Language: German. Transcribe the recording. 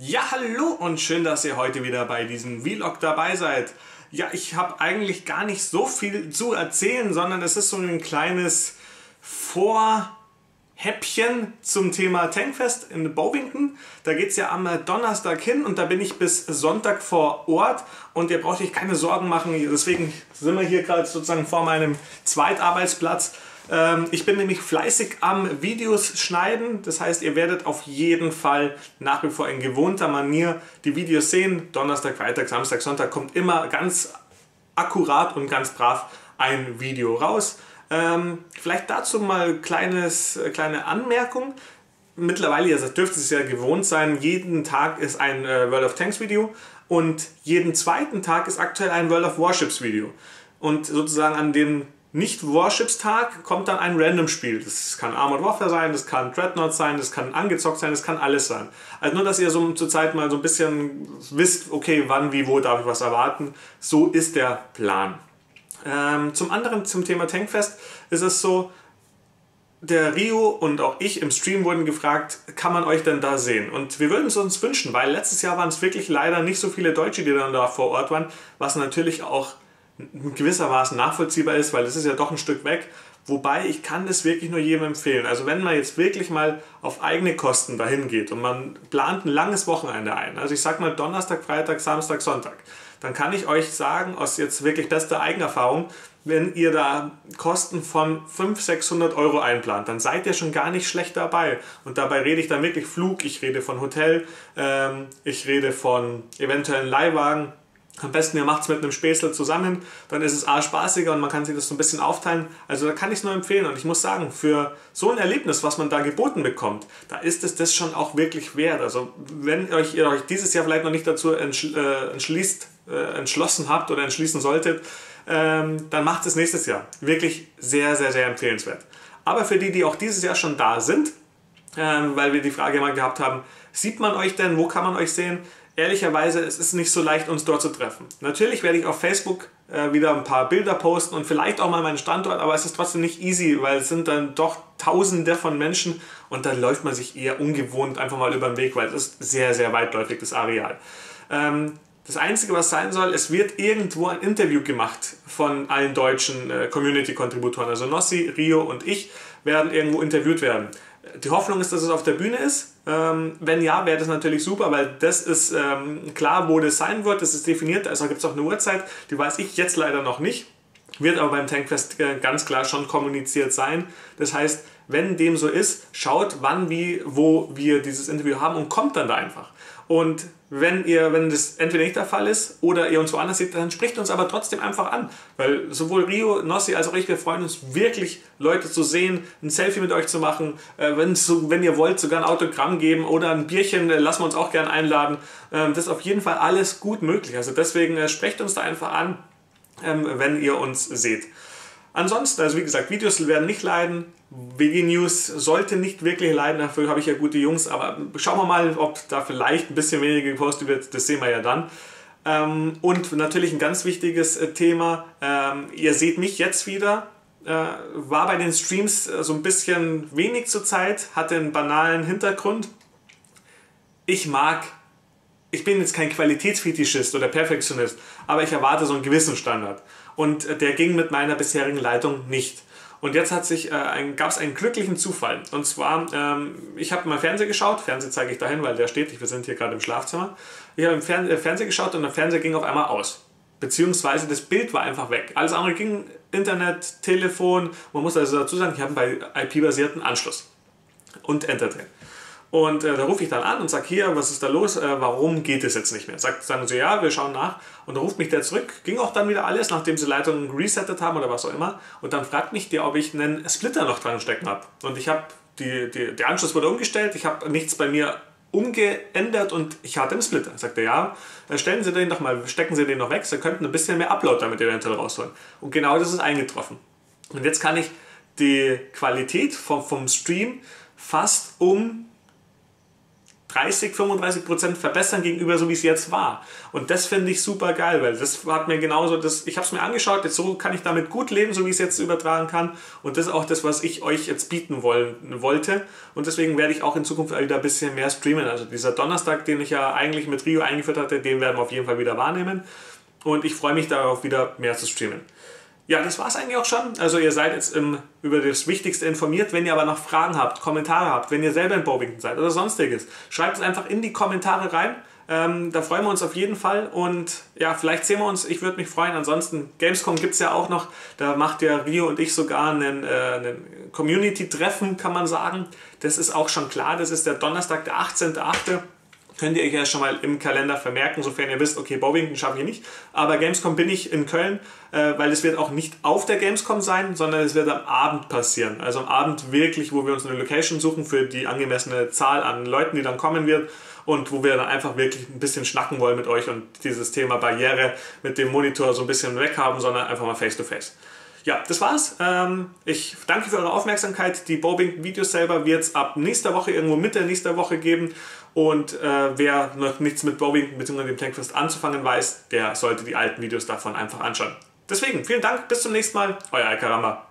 Ja, hallo und schön, dass ihr heute wieder bei diesem Vlog dabei seid. Ja, ich habe eigentlich gar nicht so viel zu erzählen, sondern es ist so ein kleines Vorhäppchen zum Thema Tankfest in Bovington. Da geht es ja am Donnerstag hin und da bin ich bis Sonntag vor Ort und ihr braucht euch keine Sorgen machen. Deswegen sind wir hier gerade sozusagen vor meinem Zweitarbeitsplatz. Ähm, ich bin nämlich fleißig am Videos schneiden. Das heißt, ihr werdet auf jeden Fall nach wie vor in gewohnter Manier die Videos sehen. Donnerstag, Freitag, Samstag, Sonntag kommt immer ganz akkurat und ganz brav ein Video raus. Ähm, vielleicht dazu mal kleines, kleine Anmerkung. Mittlerweile, ihr dürft es ja gewohnt sein, jeden Tag ist ein äh, World of Tanks Video und jeden zweiten Tag ist aktuell ein World of Warships Video. Und sozusagen an den nicht-Warships-Tag kommt dann ein Random-Spiel. Das kann Armored Warfare sein, das kann Dreadnought sein, das kann angezockt sein, das kann alles sein. Also nur, dass ihr so zur Zeit mal so ein bisschen wisst, okay, wann, wie, wo darf ich was erwarten. So ist der Plan. Ähm, zum anderen, zum Thema Tankfest, ist es so, der Rio und auch ich im Stream wurden gefragt, kann man euch denn da sehen? Und wir würden es uns wünschen, weil letztes Jahr waren es wirklich leider nicht so viele Deutsche, die dann da vor Ort waren, was natürlich auch gewissermaßen nachvollziehbar ist, weil es ist ja doch ein Stück weg. Wobei ich kann das wirklich nur jedem empfehlen. Also wenn man jetzt wirklich mal auf eigene Kosten dahin geht und man plant ein langes Wochenende ein, also ich sag mal Donnerstag, Freitag, Samstag, Sonntag, dann kann ich euch sagen, aus jetzt wirklich bester Eigenerfahrung, wenn ihr da Kosten von 500, 600 Euro einplant, dann seid ihr schon gar nicht schlecht dabei. Und dabei rede ich dann wirklich Flug, ich rede von Hotel, ähm, ich rede von eventuellen Leihwagen, am besten ihr macht es mit einem Späßel zusammen, dann ist es A spaßiger und man kann sich das so ein bisschen aufteilen. Also da kann ich es nur empfehlen und ich muss sagen, für so ein Erlebnis, was man da geboten bekommt, da ist es das schon auch wirklich wert. Also wenn euch, ihr euch dieses Jahr vielleicht noch nicht dazu äh, entschließt, äh, entschlossen habt oder entschließen solltet, ähm, dann macht es nächstes Jahr. Wirklich sehr, sehr, sehr empfehlenswert. Aber für die, die auch dieses Jahr schon da sind, ähm, weil wir die Frage mal gehabt haben, sieht man euch denn, wo kann man euch sehen? Ehrlicherweise, es ist nicht so leicht, uns dort zu treffen. Natürlich werde ich auf Facebook äh, wieder ein paar Bilder posten und vielleicht auch mal meinen Standort, aber es ist trotzdem nicht easy, weil es sind dann doch tausende von Menschen und dann läuft man sich eher ungewohnt einfach mal über den Weg, weil es ist sehr, sehr weitläufig, das Areal. Ähm, das Einzige, was sein soll, es wird irgendwo ein Interview gemacht von allen deutschen äh, Community-Kontributoren. Also Nossi, Rio und ich werden irgendwo interviewt werden. Die Hoffnung ist, dass es auf der Bühne ist. Ähm, wenn ja, wäre das natürlich super, weil das ist ähm, klar, wo das sein wird. Das ist definiert. Also gibt es auch eine Uhrzeit, die weiß ich jetzt leider noch nicht. Wird aber beim Tankfest äh, ganz klar schon kommuniziert sein. Das heißt, wenn dem so ist, schaut, wann, wie, wo wir dieses Interview haben und kommt dann da einfach. Und wenn ihr, wenn das entweder nicht der Fall ist oder ihr uns woanders seht, dann spricht uns aber trotzdem einfach an. Weil sowohl Rio, Nossi als auch ich, wir freuen uns wirklich, Leute zu sehen, ein Selfie mit euch zu machen. Äh, wenn, ihr wollt, sogar ein Autogramm geben oder ein Bierchen, äh, lassen wir uns auch gerne einladen. Ähm, das ist auf jeden Fall alles gut möglich. Also deswegen sprecht uns da einfach an, wenn ihr uns seht. Ansonsten, also wie gesagt, Videos werden nicht leiden. WG News sollte nicht wirklich leiden, dafür habe ich ja gute Jungs, aber schauen wir mal, ob da vielleicht ein bisschen weniger gepostet wird, das sehen wir ja dann. Ähm, und natürlich ein ganz wichtiges äh, Thema, ähm, ihr seht mich jetzt wieder, äh, war bei den Streams äh, so ein bisschen wenig zur Zeit, hatte einen banalen Hintergrund. Ich mag, ich bin jetzt kein Qualitätsfetischist oder Perfektionist, aber ich erwarte so einen gewissen Standard. Und der ging mit meiner bisherigen Leitung nicht. Und jetzt äh, ein, gab es einen glücklichen Zufall. Und zwar, ähm, ich habe mal Fernsehen geschaut, Fernsehen zeige ich dahin, weil der steht, wir sind hier gerade im Schlafzimmer. Ich habe im Fern äh, Fernsehen geschaut und der Fernseher ging auf einmal aus. Beziehungsweise das Bild war einfach weg. Alles andere ging Internet, Telefon. Man muss also dazu sagen, ich habe einen IP-basierten Anschluss. Und Enter drin. Und äh, da rufe ich dann an und sage, hier, was ist da los? Äh, warum geht es jetzt nicht mehr? Sagt, sagen sie, ja, wir schauen nach. Und dann ruft mich der zurück. Ging auch dann wieder alles, nachdem sie Leitung resettet haben oder was auch immer. Und dann fragt mich der, ob ich einen Splitter noch dran stecken habe. Und ich habe, die, die, der Anschluss wurde umgestellt. Ich habe nichts bei mir umgeändert und ich hatte einen Splitter. Sagt er, ja, dann stellen Sie den doch mal, stecken Sie den noch weg. Sie könnten ein bisschen mehr Upload damit eventuell rausholen. Und genau das ist eingetroffen. Und jetzt kann ich die Qualität vom, vom Stream fast um 30, 35 Prozent verbessern gegenüber so wie es jetzt war. Und das finde ich super geil, weil das hat mir genauso, das, ich habe es mir angeschaut, jetzt so kann ich damit gut leben, so wie ich es jetzt übertragen kann. Und das ist auch das, was ich euch jetzt bieten wollen, wollte. Und deswegen werde ich auch in Zukunft wieder ein bisschen mehr streamen. Also dieser Donnerstag, den ich ja eigentlich mit Rio eingeführt hatte, den werden wir auf jeden Fall wieder wahrnehmen. Und ich freue mich darauf, wieder mehr zu streamen. Ja, das war es eigentlich auch schon. Also ihr seid jetzt im, über das Wichtigste informiert. Wenn ihr aber noch Fragen habt, Kommentare habt, wenn ihr selber in Bowington seid oder sonstiges, schreibt es einfach in die Kommentare rein. Ähm, da freuen wir uns auf jeden Fall und ja, vielleicht sehen wir uns. Ich würde mich freuen. Ansonsten, Gamescom gibt es ja auch noch. Da macht ja Rio und ich sogar einen, äh, Community-Treffen, kann man sagen. Das ist auch schon klar. Das ist der Donnerstag, der 18.8 könnt ihr euch ja schon mal im Kalender vermerken, sofern ihr wisst, okay, Bowington schaffe ich nicht. Aber Gamescom bin ich in Köln, äh, weil es wird auch nicht auf der Gamescom sein, sondern es wird am Abend passieren. Also am Abend wirklich, wo wir uns eine Location suchen für die angemessene Zahl an Leuten, die dann kommen wird und wo wir dann einfach wirklich ein bisschen schnacken wollen mit euch und dieses Thema Barriere mit dem Monitor so ein bisschen weg haben, sondern einfach mal face to face ja, das war's. Ähm, ich danke für eure Aufmerksamkeit. Die Bowbing-Videos selber wird es ab nächster Woche, irgendwo Mitte nächster Woche geben. Und äh, wer noch nichts mit Bowbing bzw. dem Tankfest anzufangen weiß, der sollte die alten Videos davon einfach anschauen. Deswegen, vielen Dank, bis zum nächsten Mal, euer Alkaramba.